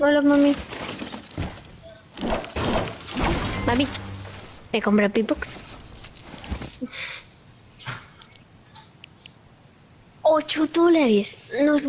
Hola, mami. Mami, ¿me compra Pipox? Ocho dólares. Nos